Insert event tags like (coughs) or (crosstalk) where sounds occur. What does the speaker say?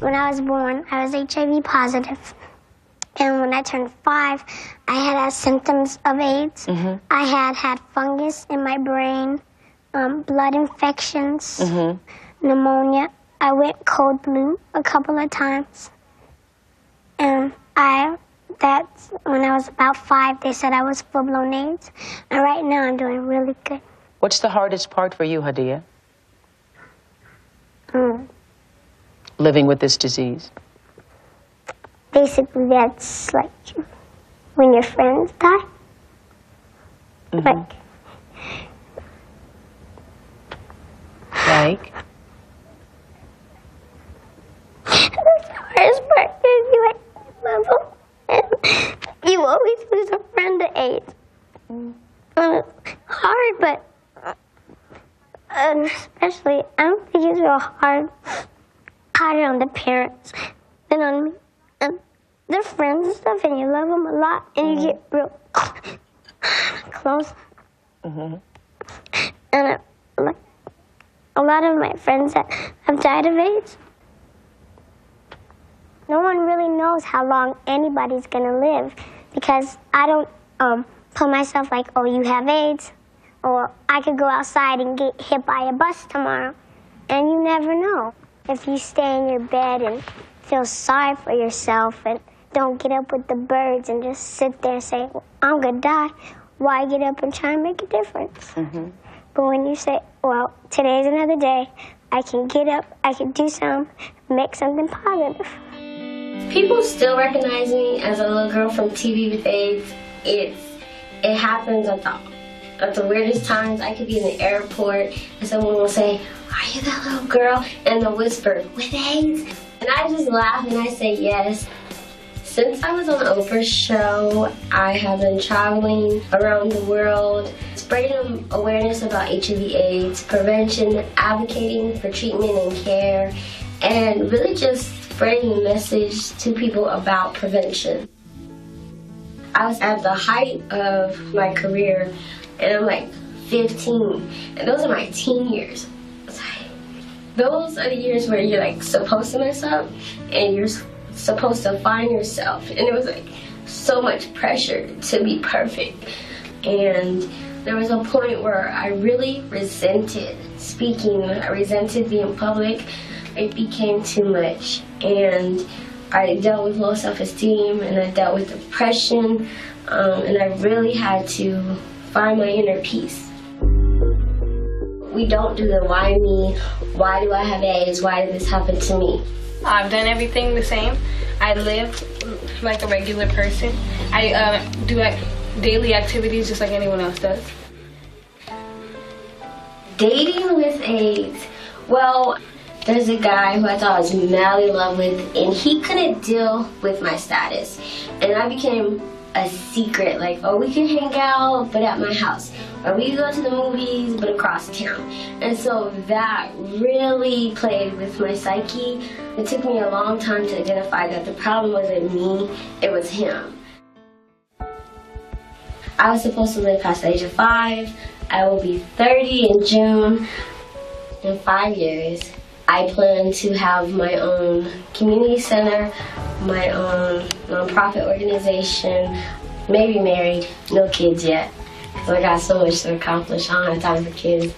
when I was born, I was HIV positive. And when I turned five, I had had symptoms of AIDS. I had had fungus in my brain, um, blood infections, pneumonia. I went cold blue a couple of times. And I, that's when I was about five, they said I was full blown AIDS. And right now I'm doing really good. What's the hardest part for you, Hydeia? Um, Living with this disease. basically, that's like when your friends die. Mm-hmm. Like, Like? the hardest part is you like and you always lose a friend to AIDS. It's hard, but and especially I don't think it's real hard harder on the parents than on me. And they're friends and stuff, and you love them a lot, and you get real (coughs) close. And uh, like a lot of my friends that have died of AIDS, no one really knows how long anybody's gonna live because I don't um, put myself like, oh, you have AIDS, or I could go outside and get hit by a bus tomorrow, and you never know. If you stay in your bed and feel sorry for yourself and don't get up with the birds and just sit there and say, well, I'm gonna die, why get up and try and make a difference? Mm-hmm. But when you say, well, today's another day, I can get up, I can do something, make something positive. People still recognize me as a little girl from TV with AIDS. It's it happens at the at the weirdest times. I could be in the airport and someone will say, "Are you that little girl?" and they'll whisper, "With AIDS?" And I just laugh and I say yes. Since I was on Oprah's show, I have been traveling around the world, spreading awareness about HIV/AIDS, prevention, advocating for treatment and care, and really just spreading the message to people about prevention. I was at the height of my career, and I'm like 15, and those are my teen years. Those are the years where you're like supposed to mess up, and you're supposed to find yourself, and it was like so much pressure to be perfect, and there was a point where I really resented speaking. I resented being public. It became too much, and I dealt with low self-esteem, and I dealt with depression, um, and I really had to find my inner peace. We don't do the why me, why do I have AIDS, why did this happen to me? I've done everything the same. I live like a regular person. I uh, do like daily activities just like anyone else does. Dating with AIDS. Well, there's a guy who I thought I was madly in love with, and he couldn't deal with my status. And I became a secret, like, oh, we can hang out, but at my house. Or we go to the movies, but across town. And so that really played with my psyche. It took me a long time to identify that the problem wasn't me, it was him. I was supposed to live past the age of five. I will be 30 in June. In five years, I plan to have my own community center, my own nonprofit organization, maybe married, no kids yet. Because I got so much to accomplish. I don't have time for kids.